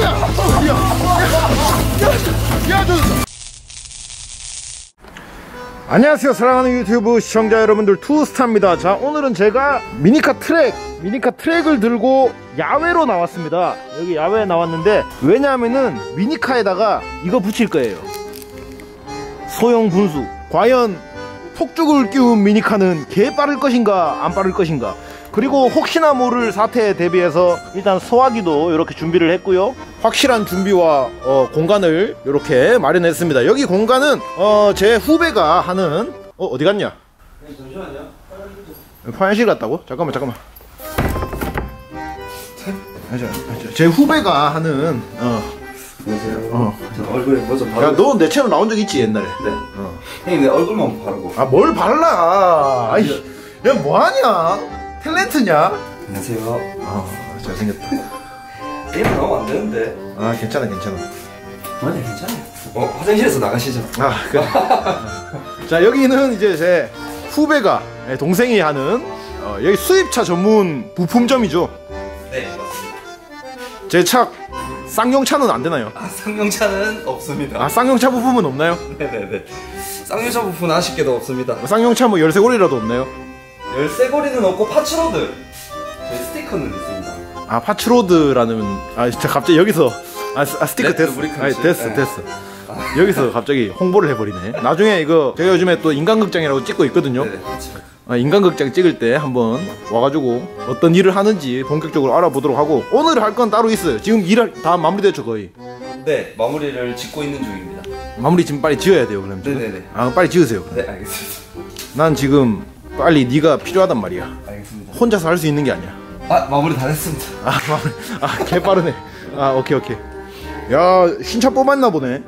야 야 야야야 저 안녕하세요. 사랑하는 유튜브 시청자 여러분들 투스타입니다. 자 오늘은 제가 미니카 트랙 미니카 트랙을 들고 야외로 나왔습니다. 여기 야외에 나왔는데 왜냐하면은 미니카에다가 이거 붙일 거예요. 소형 분수. 과연 폭죽을 끼운 미니카는 개 빠를 것인가 안 빠를 것인가 그리고 혹시나 모를 사태에 대비해서 일단 소화기도 이렇게 준비를 했고요 확실한 준비와 어, 공간을 이렇게 마련했습니다 여기 공간은 어, 제 후배가 하는 어, 어디 갔냐 잠시만요. 화장실 갔다고? 잠깐만 잠깐만 제 후배가 하는 어, 안녕하세요. 어. 저 얼굴에 먼저 바르고. 야 너 내 채널 나온 적 있지 옛날에 네. 어. 형님 내 얼굴만 바르고. 아 뭘 발라 아이 야 뭐하냐 탤런트냐 안녕하세요. 아 잘생겼다 이렇게 나오면 안 되는데. 아 괜찮아 괜찮아 맞아 괜찮아요. 어 화장실에서 나가시죠. 아 그래 자 여기는 이제 제 후배가 예, 동생이 하는 어, 여기 수입차 전문 부품점이죠 네 맞습니다. 제 차 쌍용차는 안 되나요? 아 쌍용차는 없습니다. 아 쌍용차 부품은 없나요? 네네네. 쌍용차 부품 아쉽게도 없습니다. 쌍용차 뭐 열쇠고리라도 없나요? 열쇠고리는 없고 파츠로드. 저희 스티커는 있습니다. 아 파츠로드라는 아 진짜 갑자기 여기서 아, 스- 아, 스티커 됐어. 아니, 됐어 네. 됐어 여기서 갑자기 홍보를 해버리네 나중에 이거 제가 요즘에 또 인간극장이라고 찍고 있거든요 네네. 그렇죠. 아, 인간극장 찍을 때 한번 와가지고 어떤 일을 하는지 본격적으로 알아보도록 하고 오늘 할 건 따로 있어요 지금 일을 다 마무리됐죠 거의 네 마무리를 짓고 있는 중입니다. 마무리 지금 빨리 지어야 돼요 그럼 지금 네네네. 아 빨리 지으세요 네 알겠습니다. 난 지금 빨리 네가 필요하단 말이야 알겠습니다. 혼자서 할 수 있는 게 아니야 아 마무리 다 됐습니다. 아 마무리 아 개 빠르네 아 오케이 오케이 야 신차 뽑았나 보네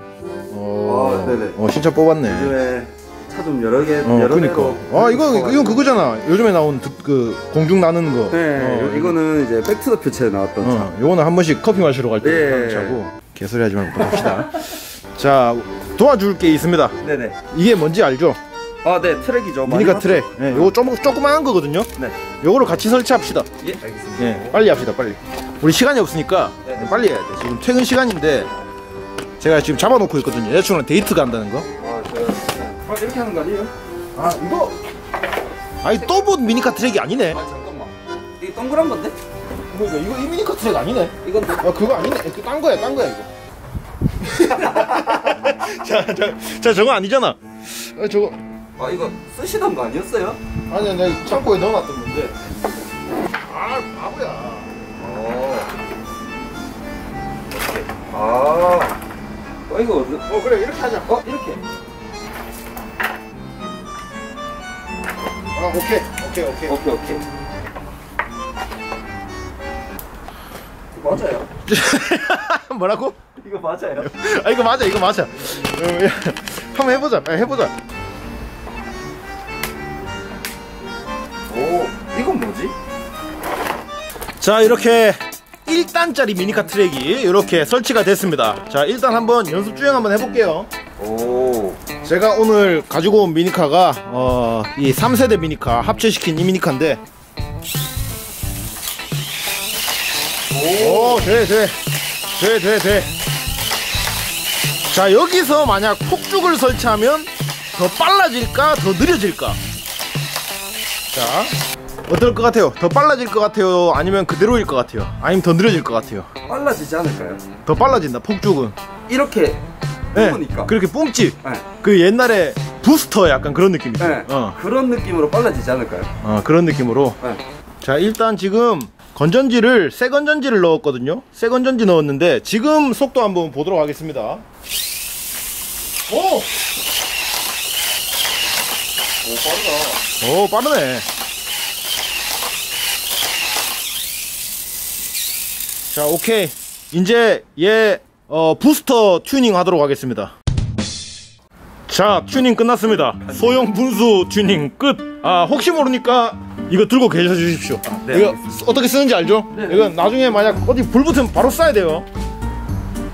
어, 아, 네네. 어 신차 뽑았네 요즘에 차 좀 여러 개 어 여러 그니까 아 이거. 이건 그거잖아 요즘에 나온 드- 그 공중 나는 거 네, 어, 이거는 이제 백투더 퓨처에 나왔던 차. 어, 요거는 한 번씩 커피 마시러 갈때 예. 하는 차고 개소리 하지 말고 봅시다 자 도와줄 게 있습니다 네네. 이게 뭔지 알죠? 아, 네, 트랙이죠. 미니카 봤죠? 트랙 예, 요거 조금, 조그만한 거거든요 네. 요거를 같이 설치합시다 예, 알겠습니다. 예, 빨리 합시다 빨리 우리 시간이 없으니까 네. 빨리 해야 돼 지금 퇴근 시간인데 제가 지금 잡아놓고 있거든요 여자친구랑 데이트 간다는 거 아, 제가 아, 이렇게 하는 거 아니에요? 아 이거 아니 또본 미니카 트랙이 아니네 아, 잠깐만. 이게 동그란 건데? 그러니까 이거 이 미니카 트랙 아니네 이건 아 그거 아니네 그딴 거야 딴 거야 이거 자, 자, 자 저거 아니잖아 아, 저거 아, 이거 쓰시던 거 아니었어요? 아니야 내가 창고에 넣어놨던 건데 아 바보야 어. 아. 어, 이거 어디- 어 그래 이렇게 하자 어, 이렇게. 아 오케이 오케이 오케이 오케이, 오케이. 맞아요. 뭐라고? 이거 맞아요. 아 이거 맞아 이거 맞아 어, 야, 한번 해보자 아, 해보자 뭐지? 자 이렇게 1단짜리 미니카 트랙이 이렇게 설치가 됐습니다 자 일단 한번 연습 주행 한번 해볼게요 오. 제가 오늘 가지고 온 미니카가 어, 이 3세대 미니카 합체시킨 이 미니카인데 오, 돼, 돼. 돼, 돼, 돼. 자, 여기서 만약 폭죽을 설치하면 더 빨라질까, 더 느려질까? 자, 어떨 것 같아요? 더 빨라질 것 같아요? 아니면 그대로일 것 같아요? 아니면 더 느려질 것 같아요? 빨라지지 않을까요? 더 빨라진다, 폭죽은. 이렇게 네, 뽑으니까. 그렇게 뿜지? 네. 그 옛날에 부스터 약간 그런 느낌이죠. 네. 어, 그런 느낌으로 빨라지지 않을까요? 어, 그런 느낌으로. 네. 자, 일단 지금 건전지를 새 건전지를 넣었거든요. 새 건전지 넣었는데 지금 속도 한번 보도록 하겠습니다. 오! 오, 빠르다. 오, 빠르네. 자, 오케이. 이제 얘 어, 부스터 튜닝 하도록 하겠습니다. 자, 튜닝 끝났습니다. 소형 분수 튜닝 끝. 아, 혹시 모르니까 이거 들고 계셔 주십시오. 네, 이거 쓰- 어떻게 쓰는지 알죠? 이건 나중에 만약 어디 불 붙으면 바로 쏴야 돼요.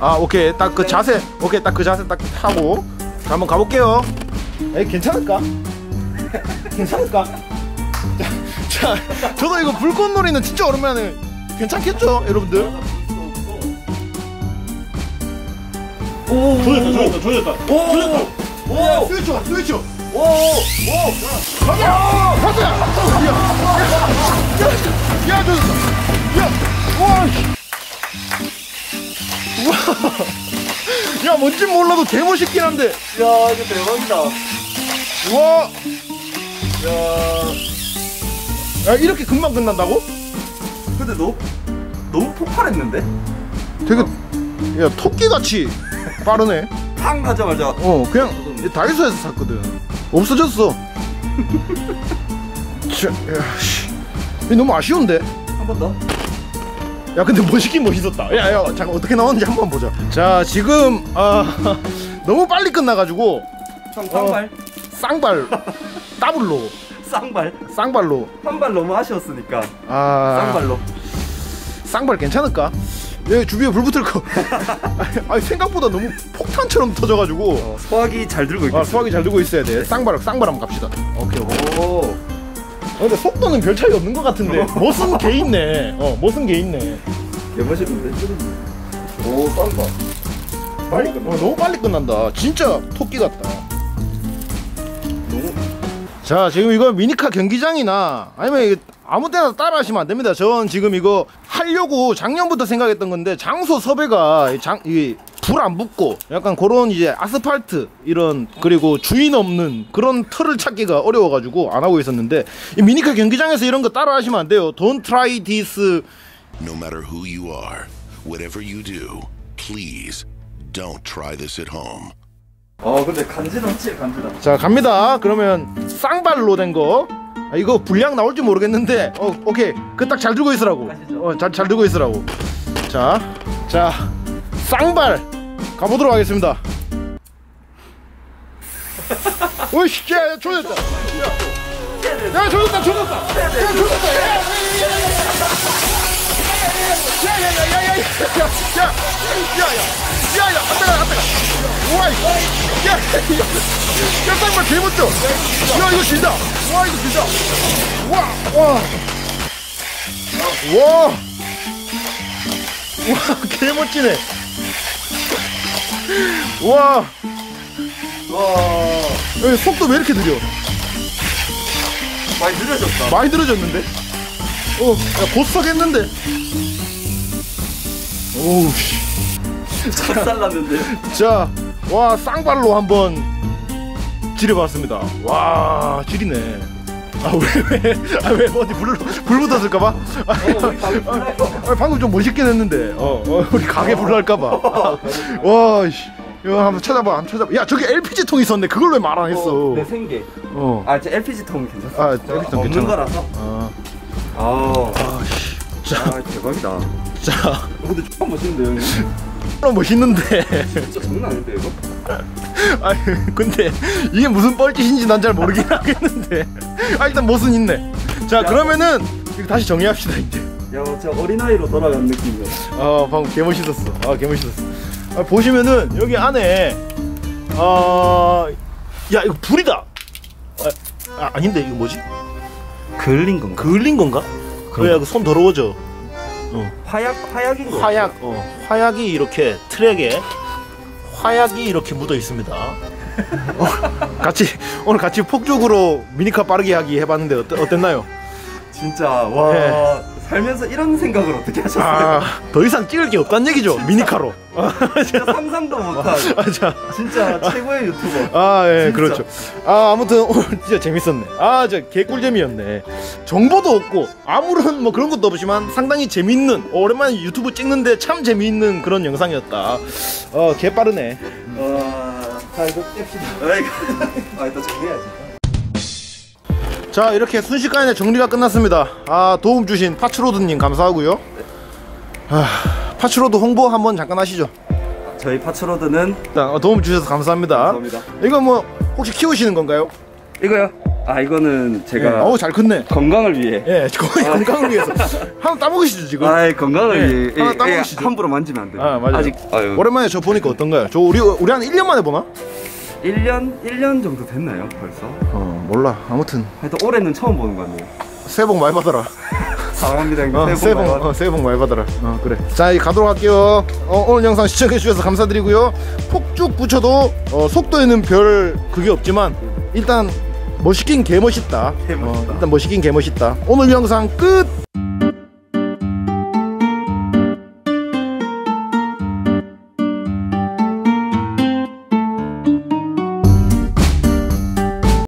아, 오케이. 딱 그 자세. 오케이. 딱 그 자세 딱 하고. 자, 한번 가볼게요. 에이, 괜찮을까? 괜찮을까? 자, 자, 저도 이거 불꽃놀이는 진짜 오랜만에 괜찮겠죠, 여러분들? 오. 조졌다 조졌다 조졌다 오. 오. 스위치 와 스위치 와 오. 오. 가자 가자 야, 야, 야, 야, 와, 씨. 우와. 야, 뭔진 몰라도 개 멋있긴 한데. 야 이거 대박이다. 와. 야. 야, 이렇게 금방 끝난다고? 근데 너 너무 폭발했는데? 되게, 야, 토끼같이 빠르네. 탕 가자마자 어, 그냥 다이소에서 샀거든. 없어졌어. 자, 야, 씨. 이거 너무 아쉬운데? 한 번 더. 야 근데 멋있긴 멋있었다 야야 잠깐 어떻게 나왔는지 한 번 보자 자 지금 아 너무 빨리 끝나가지고 형 쌍발. 쌍발 더블로 쌍발. 쌍발로 한발 너무 아쉬웠으니까 아 쌍발로. 쌍발 괜찮을까? 여기 주위에 불 붙을 거 아니 생각보다 너무 폭탄처럼 터져가지고 어, 소화기 잘 들고 있겠어. 아 소화기 잘 들고 있어야 돼 쌍발 쌍발 한번 갑시다 오케이 오. 어, 근데 속도는 별 차이 없는 것 같은데 멋은 개 있네 어 멋은 개 있네 개멋있는데? 오 쌍발. 빨리 어, 끝나. 너무 빨리 끝난다 진짜 토끼 같다. 자 지금 이거 미니카 경기장이나 아니면 아무 때나 따라 하시면 안 됩니다. 전 지금 이거 하려고 작년부터 생각했던 건데 장소 섭외가 불안 붙고 약간 그런 이제 아스팔트 이런 그리고 주인 없는 그런 틀을 찾기가 어려워가지고 안 하고 있었는데 이 미니카 경기장에서 이런 거 따라 하시면 안 돼요. Don't try this. No matter who you are, whatever you do, please don't try this at home. 어 근데 간지럼치 간지럼. 자 갑니다. 그러면 쌍발로 된거. 아, 이거 분량 나올지 모르겠는데. 어 오케이. 그 딱 잘 들고 있으라고. 가시죠. 어잘 잘 들고 있으라고. 자자 쌍발 가보도록 하겠습니다. 오이씨 야, 야 조졌다. 야, 야 조졌다 조졌다. 야 조졌다 야야야야야야야야야야야야 안돼가 안돼가 우와 야야 쌍발 개멋져 야 이거 진다 와 이거 진다 와와와 와. 와, 개멋지네. 와, 와 여기 속도 왜 이렇게 느려? 많이 느려졌다. 많이 느려졌는데? 어, 야, 보스하겠는데? 오우, 씨. 찹쌀 났는데. 자, 와, 쌍발로 한번 지려봤습니다. 와, 지리네. 아, 왜, 왜, 아, 왜, 어디 불, 불 붙었을까봐? 아. 아, 방금 좀 멋있긴 했는데, 어, 어 우리 가게 불날까봐. 와, 씨. 이거 한번 찾아봐, 한번 찾아봐. 야, 저기 LPG 통 있었네. 그걸 왜 말 안 했어? 내 생계. 어. 아, 저 LPG 통 괜찮아. 아, LPG 통 없는 괜찮아. 거라서. 아, 아, 아, 씨. 자, 아 대박이다. 자, 근데 조금 멋있는데 형님. 너무 멋있는데. 진짜 장난 아닌데 이거? 아니, 근데 이게 무슨 뻘짓인지 난 잘 모르긴 하겠는데. 아, 일단 멋은 있네. 자, 그러면은 이거 다시 정리합시다, 이제. 야, 진짜 어린아이로 돌아간 느낌이야. 아 방금 개 멋있었어. 아 개 멋있었어. 아, 보시면은 여기 안에 아 야 이거 불이다. 아, 아 아닌데 이거 뭐지? 그을린 건가? 그을린 건가? 그래야 그 손 더러워져. 화약 화약인 거. 화약 어 화약이 이렇게 트랙에 화약이 이렇게 묻어 있습니다. 어, 같이 오늘 같이 폭죽으로 미니카 빠르게 하기 해봤는데 어땠, 어땠나요? 진짜 와 네. 살면서 이런 생각을 어떻게 하셨어요? 아 더 이상 찍을 게 없다는 얘기죠 미니카로. 진짜 상상도 못한 아, 자. 진짜 최고의 유튜버. 아, 예, 진짜. 그렇죠. 아, 아무튼 오늘 진짜 재밌었네. 아, 저 개꿀잼이었네. 정보도 없고 아무런 뭐 그런 것도 없지만 상당히 재밌는 오랜만에 유튜브 찍는데 참 재미있는 그런 영상이었다. 어, 개 빠르네. 와, 자 이거 뗍시다. 아이고, 아 이따 정리해야지. 자, 이렇게 순식간에 정리가 끝났습니다. 아, 도움 주신 파츠로드님 감사하고요. 아, 파츠로드 홍보 한번 잠깐 하시죠. 저희 파츠로드는 일단 어, 도움 주셔서 감사합니다. 감사합니다. 이거 뭐 혹시 키우시는 건가요? 이거요? 아 이거는 예. 제가 어우, 잘 컸네. 건강을 위해. 예, 거의 건강을 위해서. 한번 따먹으시죠, 지금. 아 건강을 예, 위해. 하나 예, 따먹으시죠. 예, 함부로 만지면 안 돼요. 아, 맞아요. 아직 아유, 오랜만에 저 보니까 어떤가요? 저 우리 우리 한 1년 만에 보나? 1년 1년 정도 됐나요 벌써? 어 몰라 아무튼 하여튼 올해는 처음 보는 것 같네요. 새해 복 많이 받아라 사랑합니다 형님. 어, 새해 복 복, 많이. 어, 새해 복 많이 받아라. 어, 그래. 자, 이 가도록 할게요. 어, 오늘 영상 시청해 주셔서 감사드리고요. 폭죽 붙여도 어, 속도에는 별 그게 없지만 일단 멋있긴 개 멋있다. 개 멋있다. 어, 일단 멋있긴 개 멋있다. 오늘 영상 끝.